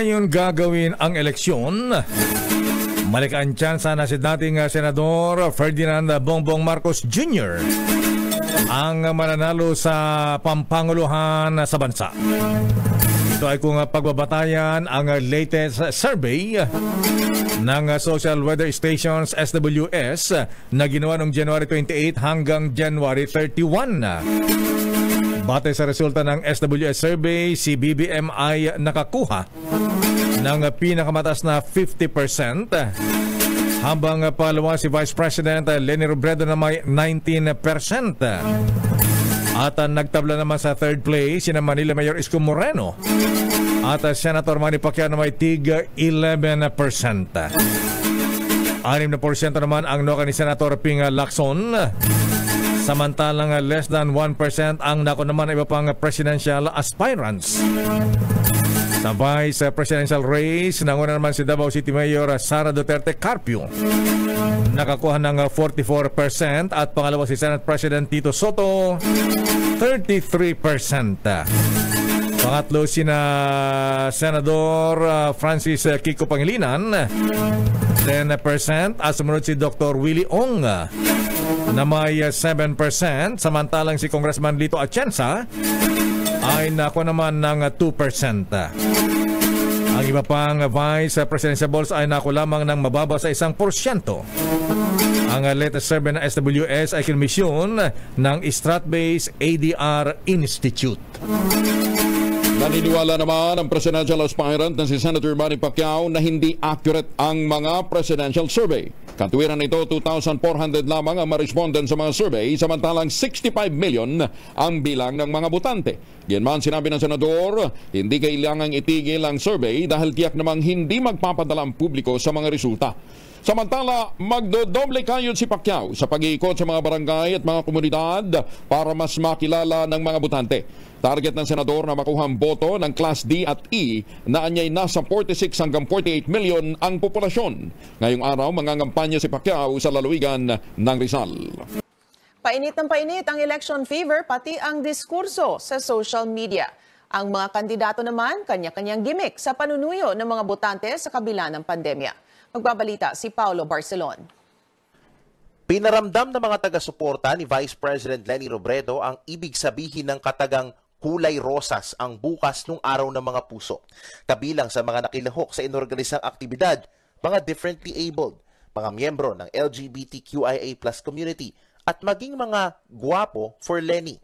Ngayon gagawin ang eleksyon. Malikaan tsansa na si dating uh, Senador Ferdinand Bongbong Marcos Jr. ang mananalo sa pampanguluhan sa bansa. Ito ay kung uh, pagbabatayan ang latest survey ng uh, Social Weather Stations SWS na ginawa noong January 28 hanggang January 31. Batay sa resulta ng SWS survey, si BBM ay nakakuha ng pinakamataas na 50% habang palawa si Vice President Leni Robredo na may 19%. At nagtabla naman sa third place si Manila Mayor Isko Moreno at Senator Manny Pacquiao na may tig 11%. 6% naman ang noka ni Senator Ping Lacson. Samantalang uh, less than 1% ang nako naman iba pang presidential aspirants. Sa Presidential Race, nanguna naman si Davao City Mayor Sara Duterte Carpio. Nakakuha ng 44% at pangalawa si Senate President Tito Soto, 33%. Pangatlo sina Senador Francis Kiko Pangilinan, 10%. At sumunod si Dr. Willie Ong na may 7%. Samantalang si Congressman Lito Atienza ay nako naman ng 2%. Ang iba pang vice presidential balls ay nako lamang ng mababa sa isang porsyento. Ang latest survey ng SWS ay kinmisyon ng Strat-based ADR Institute. Naniniwala naman ang presidential aspirant na si Senator Manny Pacquiao na hindi accurate ang mga presidential survey. Katuwiran nito, 2,400 lamang ang ma-respondent sa mga survey, samantalang 65 million ang bilang ng mga butante. Yan man sinabi ng senador, hindi kailangang itigil ang survey dahil tiyak namang hindi magpapadala ang publiko sa mga resulta. Samantala, magdodoble kayod si Pacquiao sa pag-iikot sa mga barangay at mga komunidad para mas makilala ng mga butante. Target ng senador na makuha ang boto ng Class D at E na anyay nasa 46 hanggang 48 million ang populasyon. Ngayong araw, mangangampanya si Pacquiao sa lalawigan ng Rizal. Painit ng painit ang election fever pati ang diskurso sa social media. Ang mga kandidato naman, kanya-kanyang gimmick sa panunuyo ng mga botante sa kabila ng pandemya. Magbabalita si Paulo Barcelon. Pinaramdam ng mga taga-suporta ni Vice President Lenny Robredo ang ibig sabihin ng katagang kulay rosas ang bukas nung araw ng mga puso. Kabilang sa mga nakilahok sa inorganisang aktibidad, mga differently abled, mga miyembro ng LGBTQIA plus community, at maging mga guwapo for Lenny.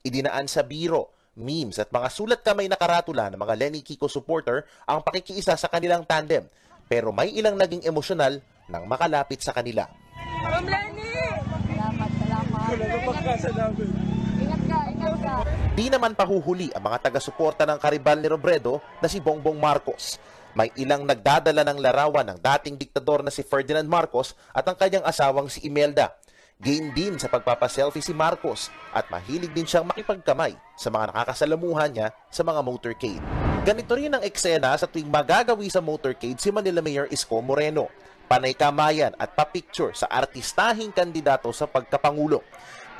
Idinaan sa biro, memes at mga sulat kamay na karatula ng mga Lenny Kiko supporter ang pakikiisa sa kanilang tandem, pero may ilang naging emosyonal nang makalapit sa kanila. From Lenny! Salamat, salamat. Ingat ka, ingat ka. Di naman pahuhuli ang mga taga-suporta ng karibal ni Robredo na si Bongbong Marcos. May ilang nagdadala ng larawan ng dating diktador na si Ferdinand Marcos at ang kanyang asawang si Imelda. Game din sa pagpapaselfie si Marcos at mahilig din siyang makipagkamay sa mga nakakasalamuhan niya sa mga motorcade. Ganito rin ang eksena sa tuwing magagawi sa motorcade si Manila Mayor Isko Moreno. Panay kamayan at papicture sa artistahing kandidato sa pagkapangulo.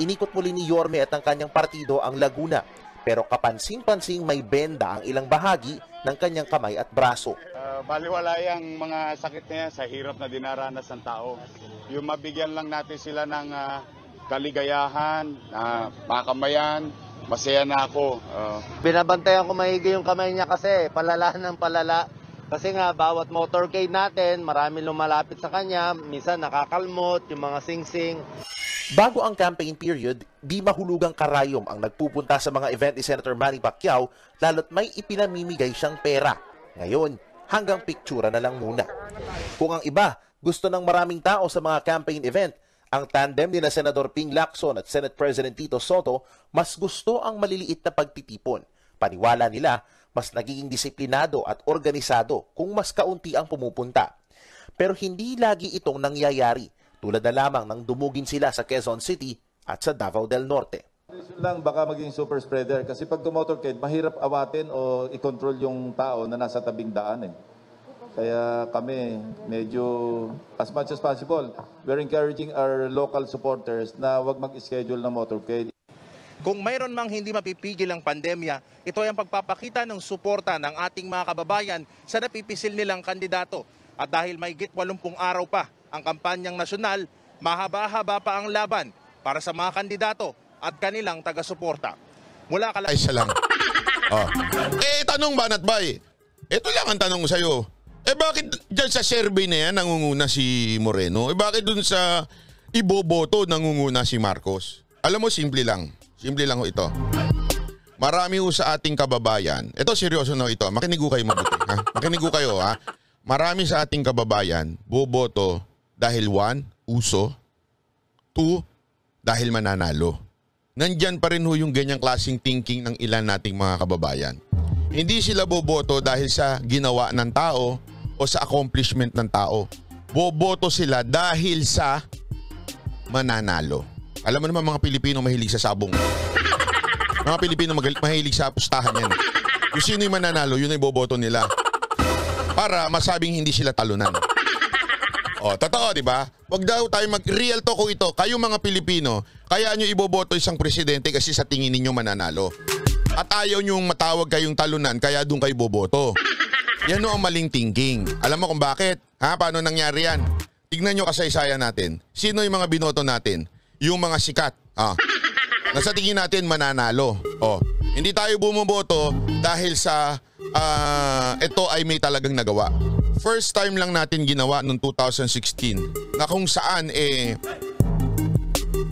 Inikot muli ni Yorme at ang kanyang partido ang Laguna. Pero kapansin-pansing may benda ang ilang bahagi ng kanyang kamay at braso. Uh, baliwala yung mga sakit niya sa hirap na dinaranas ng tao. Yung mabigyan lang natin sila ng uh, kaligayahan, uh, makamayan, masaya na ako. Uh, Binabantayan ko maigi yung kamay niya kasi palala ng palala. Kasi nga, bawat motorcade natin, marami lumalapit sa kanya, minsan nakakalmot, yung mga sing-sing. Bago ang campaign period, di mahulugang karayom ang nagpupunta sa mga event ni Senator Manny Pacquiao lalo't may ipinamimigay siyang pera. Ngayon, hanggang piktura na lang muna. Kung ang iba gusto ng maraming tao sa mga campaign event, ang tandem ni na Senador Ping Lacson at Senate President Tito Soto mas gusto ang maliliit na pagtitipon. Paniwala nila, mas nagiging disiplinado at organisado kung mas kaunti ang pumupunta. Pero hindi lagi itong nangyayari tulad na lamang ng dumugin sila sa Quezon City at sa Davao del Norte. lang baka maging super spreader kasi pag tumotorcade, mahirap awatin o i-control yung tao na nasa tabing daan eh. Kaya kami medyo as much as possible, we're encouraging our local supporters na wag mag-schedule ng motorcade. Kung mayroon mang hindi mapipigil ang pandemya, ito ay ang pagpapakita ng suporta ng ating mga kababayan sa napipisil nilang kandidato. At dahil may git 80 araw pa ang kampanyang nasyonal, mahaba-haba pa ang laban para sa mga kandidato at kanilang taga-suporta. Mula kala- Ay, isa lang. Oh. Eh, tanong Banat Bay. Ito lang ang tanong sa'yo. Eh, bakit dyan sa survey na yan nangunguna si Moreno? Eh, bakit dun sa iboboto nangunguna si Marcos? Alam mo, simple lang. Simple lang ho ito. Marami ho sa ating kababayan. Ito, seryoso na ito. Makinig ho kayo mabuti. Ha? Makinig ho kayo, ha? Marami sa ating kababayan boboto dahil one, uso. Two, dahil mananalo nandyan pa rin ho yung ganyang klaseng thinking ng ilan nating mga kababayan. Hindi sila boboto dahil sa ginawa ng tao o sa accomplishment ng tao. Boboto sila dahil sa mananalo. Alam mo naman mga Pilipino mahilig sa sabong. Mga Pilipino magal- mahilig sa pustahan yan. Kung sino yung mananalo, yun ay boboto nila. Para masabing hindi sila talunan. O, totoo, di ba? Huwag daw tayo mag-real talk ko ito. Kayo mga Pilipino, kaya nyo iboboto isang presidente kasi sa tingin ninyo mananalo. At ayaw nyo matawag kayong talunan, kaya doon kayo boboto. Yan o ang maling thinking. Alam mo kung bakit? Ha? Paano nangyari yan? Tignan nyo kasaysayan natin. Sino yung mga binoto natin? Yung mga sikat. Ah. Nasa tingin natin mananalo. Oh, hindi tayo bumoboto dahil sa ah, ito ay may talagang nagawa. First time lang natin ginawa noong 2016 na kung saan eh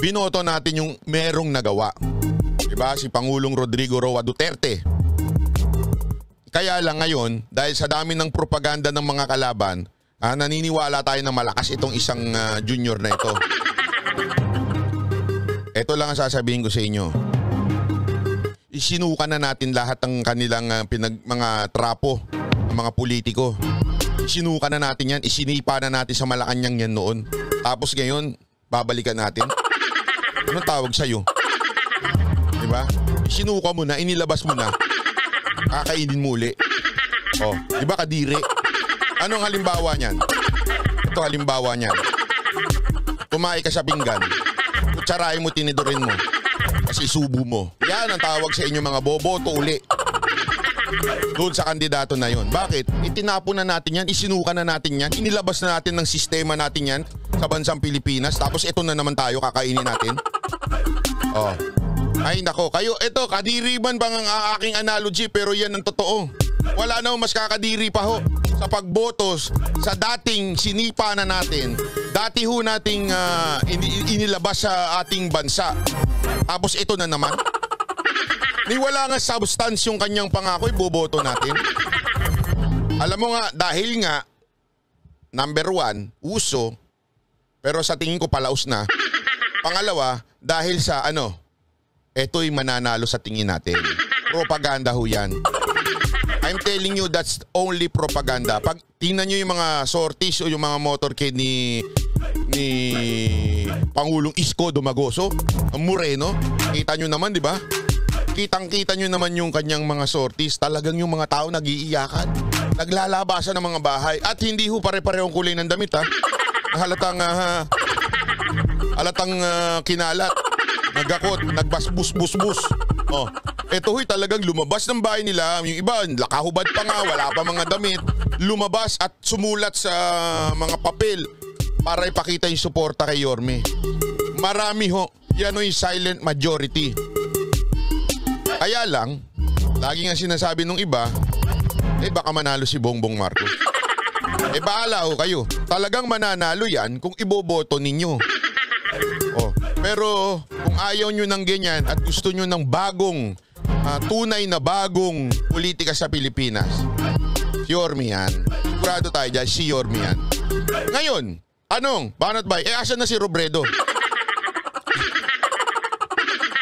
binoto natin yung merong nagawa. 'Di ba? Si Pangulong Rodrigo Roa Duterte. Kaya lang ngayon, dahil sa dami ng propaganda ng mga kalaban, ah, naniniwala tayo na malakas itong isang ah, junior na ito. Ito lang ang sasabihin ko sa inyo. Isinuka na natin lahat ng kanilang ah, pinag, mga trapo ng mga politiko. Isinuka na natin yan, isinipa na natin sa Malacanang yan noon. Tapos ngayon, babalikan natin. Anong tawag sa'yo? Di ba? Isinuka mo na, inilabas mo na. Kakainin mo uli. Oh, di ba kadiri? Anong halimbawa niyan? Ito halimbawa niyan. Kumain ka sa pinggan. Kutsarain mo, tinidorin mo. Kasi subo mo. Yan ang tawag sa inyo mga boboto uli. Doon sa kandidato na yon. Bakit? Itinapo na natin yan, isinuka na natin yan, inilabas na natin ng sistema natin yan sa bansang Pilipinas. Tapos ito na naman tayo, kakainin natin. Oh. Ay nako, kayo, ito, kadiri man bang ang aking analogy pero yan ang totoo. Wala na mas kakadiri pa ho sa pagbotos sa dating sinipa na natin. Dati ho nating ah, ini- inilabas sa ating bansa. Tapos ito na naman. Ni wala nga substance yung kanyang pangako, iboboto natin. Alam mo nga, dahil nga, number one, uso, pero sa tingin ko palaos na. Pangalawa, dahil sa ano, eto'y mananalo sa tingin natin. Propaganda ho yan. I'm telling you that's only propaganda. Pag tingnan nyo yung mga sorties o yung mga motorcade ni ni Pangulong Isko Dumagoso, Moreno, kita nyo naman, di ba? Kitang-kita nyo naman yung kanyang mga sorties. Talagang yung mga tao nagiiyakan. Naglalabasan ng mga bahay. At hindi ho pare-parehong kulay ng damit ha. Halatang, ah, halatang ah, kinalat. Nagakot, nagbasbus-bus-bus. Oh, eto ho'y talagang lumabas ng bahay nila. Yung iba, lakahubad pa nga, wala pa mga damit. Lumabas at sumulat sa mga papel para ipakita yung suporta kay Yorme. Marami ho. Yan yung silent majority. Kaya lang, lagi nga sinasabi nung iba, eh baka manalo si Bongbong Marcos. Eh bahala ho kayo. Talagang mananalo yan kung iboboto ninyo. Oh, pero kung ayaw nyo ng ganyan at gusto nyo ng bagong, ah, tunay na bagong politika sa Pilipinas, si Yorme yan. Sigurado tayo dyan, si yan. Ngayon, anong? Banat ba? Eh, asan na si Robredo?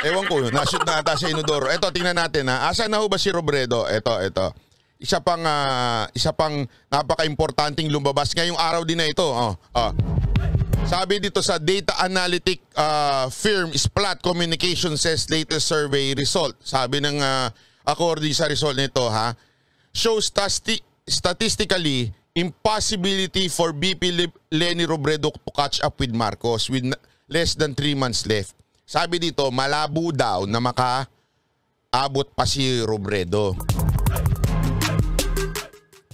Ewan ko, nashoot na ata sa Inodoro. Eto, tingnan natin ha. Asan na ho ba si Robredo? Eto, eto. Isa pang, ah, isa pang napaka-importanting lumabas ngayong araw din na ito. Oh, oh. Sabi dito sa data analytic ah, firm Splat Communication says latest survey result. Sabi ng ah, according sa result nito ha, shows stati- statistically impossibility for BP Le- Lenny Robredo to catch up with Marcos with less than 3 months left. Sabi dito, malabo daw na makaabot pa si Robredo.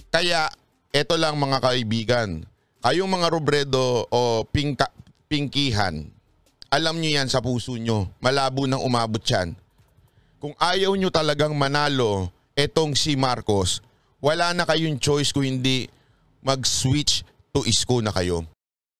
Kaya, eto lang mga kaibigan. Kayong mga Robredo o pingka, pingkihan, alam nyo yan sa puso nyo. Malabo nang umabot yan. Kung ayaw nyo talagang manalo etong si Marcos, wala na kayong choice kung hindi mag-switch to isko na kayo.